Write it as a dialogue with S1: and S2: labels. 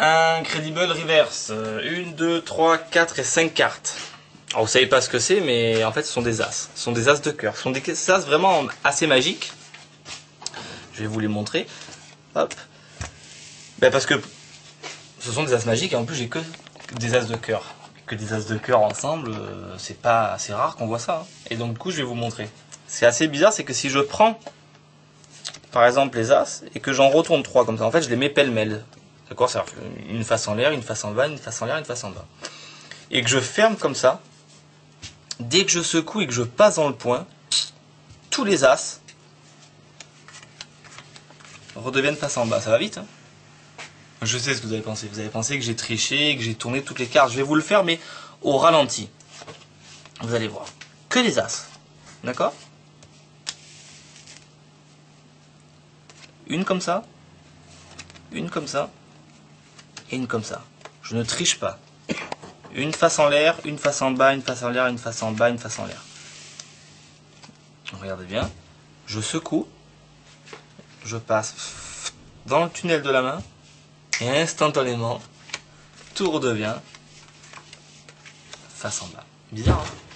S1: un Credible Reverse. Euh, Une, deux, trois, quatre et cinq cartes. Alors vous savez pas ce que c'est, mais en fait ce sont des as. Ce sont des as de cœur. Ce sont des as vraiment assez magiques. Je vais vous les montrer. Hop. Ben parce que ce sont des as magiques et en plus j'ai que des as de cœur. Que des as de cœur ensemble, euh, c'est pas assez rare qu'on voit ça. hein. Et donc du coup je vais vous montrer. C'est assez bizarre, c'est que si je prends par exemple les as et que j'en retourne trois comme ça, en fait je les mets pêle-mêle. D'accord C'est-à-dire une face en l'air, une face en bas, une face en l'air, une face en bas. Et que je ferme comme ça, dès que je secoue et que je passe dans le point, tous les as redeviennent face en bas. Ça va vite hein? Je sais ce que vous avez pensé. Vous avez pensé que j'ai triché, que j'ai tourné toutes les cartes. Je vais vous le faire, mais au ralenti. Vous allez voir. Que les as. D'accord? Une comme ça, une comme ça, une comme ça. Je ne triche pas. Une face en l'air, une face en bas, une face en l'air, une face en bas, une face en l'air. Regardez bien. Je secoue. Je passe dans le tunnel de la main. Et instantanément, tout redevient face en bas. Bizarre, hein?